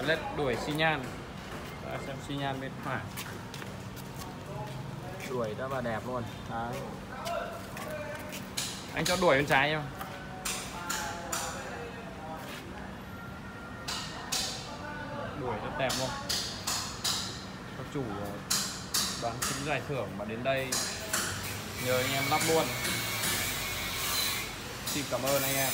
à, led đuổi xi nhan. Ta xem xi nhan bên phải. Đuổi rất là đẹp luôn. Đấy. anh cho đuổi bên trái em. Đuổi rất đẹp luôn. Các chủ ờ, đoán trúng giải thưởng mà đến đây. Nhờ anh em lắp luôn. Xin cảm ơn anh em.